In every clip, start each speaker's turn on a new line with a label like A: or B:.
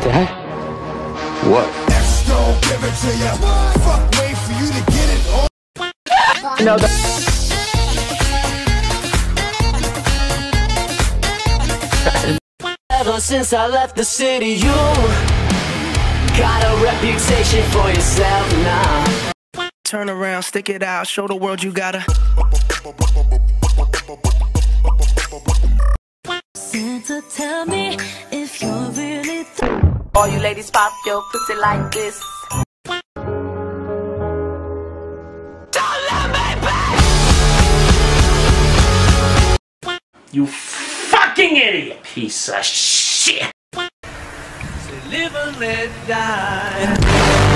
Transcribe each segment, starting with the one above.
A: Dad? What? No,
B: Ever since I left the city, you got a reputation for yourself now.
C: Turn around, stick it out, show the world you gotta.
D: Santa, tell me if you're really.
E: All you ladies pop your pussy like this.
F: Don't let me back You fucking idiot! Piece of shit!
B: Live and let die.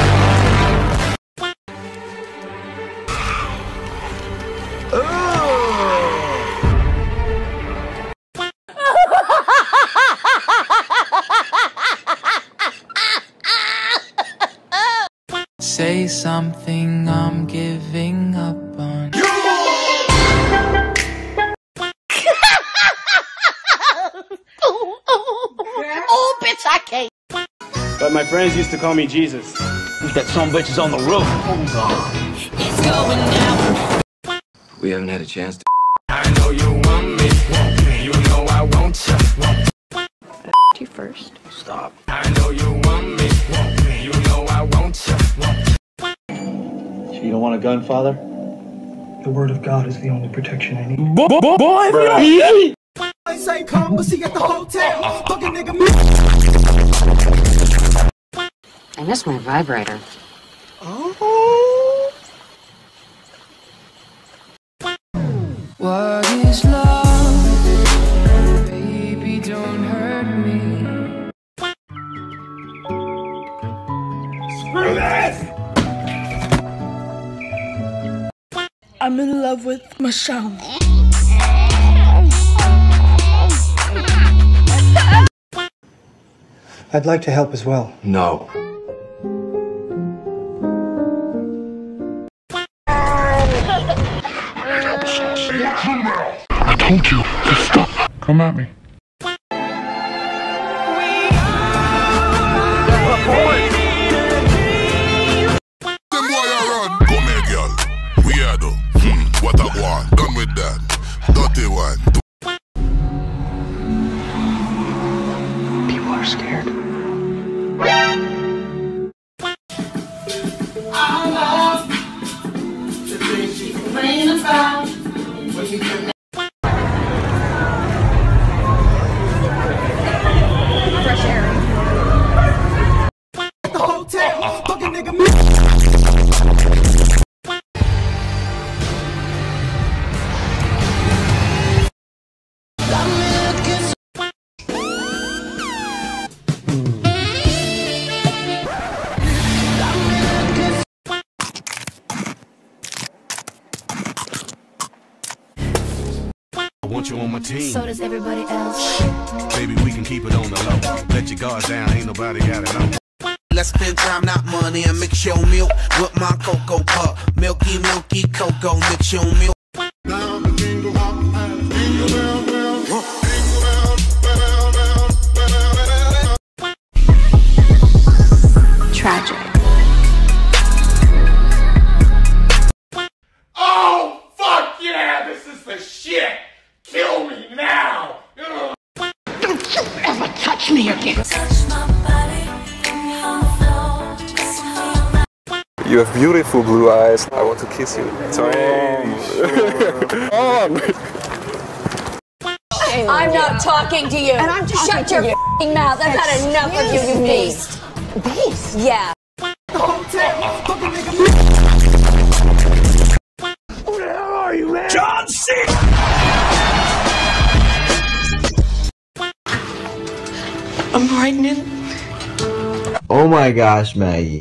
G: Say
H: But my friends used to call me Jesus.
A: That some bitch is on the roof.
D: It's going down.
A: We haven't had a chance to.
B: I know you want me, want me. You know I want you, want
I: you first.
A: Stop.
B: I know you want me, want me. You know I want you, want
J: You don't want a gun, Father?
C: The word of God is the only protection I need.
A: Boy,
C: I say come, but see at the hotel. Fucking nigga.
I: I miss my vibrator. Oh.
G: What is love? Baby, don't hurt me.
C: I'm in love with Michelle.
K: I'd like to help as well.
A: No.
J: Told you to stop. Come at me.
C: Hotel. Fucking nigga.
L: I want you on my team.
D: So does everybody else.
L: Baby, we can keep it on the low. Let your guards down. Ain't nobody got it on.
M: Let's spend time, not money, and mix your milk with my cocoa pup. Milky, milky cocoa, mix your milk.
I: Tragic. You
N: have beautiful blue eyes. I want to kiss you. Oh.
E: I'm not talking to you.
I: And I'm talking
E: Shut your
I: you.
E: f***ing mouth. I've had enough of you, you beast.
I: Beast.
E: Yeah.
C: Who the
D: hell are you, man? John C. I'm
K: pregnant.
D: Oh my gosh, Maggie.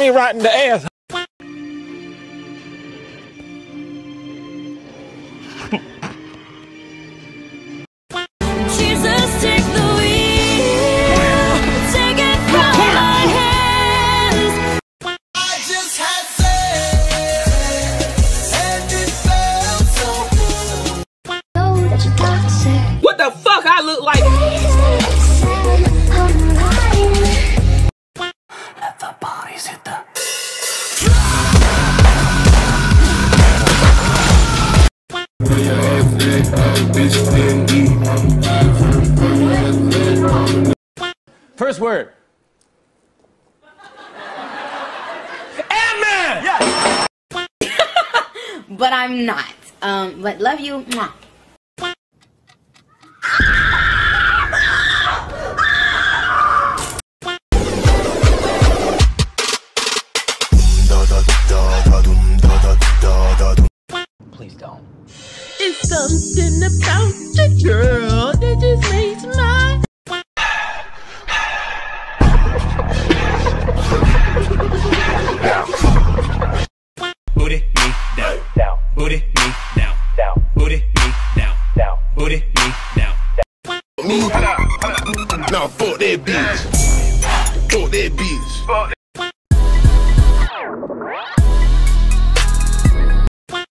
D: me
F: right in the ass.
D: Jesus, take the wheel. Take it from my hands.
M: I just had sex and it felt so good.
O: What the fuck I look like?
F: First word. Ant-Man! Yeah!
P: but I'm not. Um, but love you. Mwah.
L: Nah, fuck that bitch. Fuck that bitch.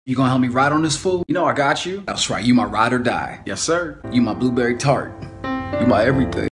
Q: You gonna help me ride on this fool? You know I got you. That's right, you my ride or die. Yes, sir. You my blueberry tart. You my everything.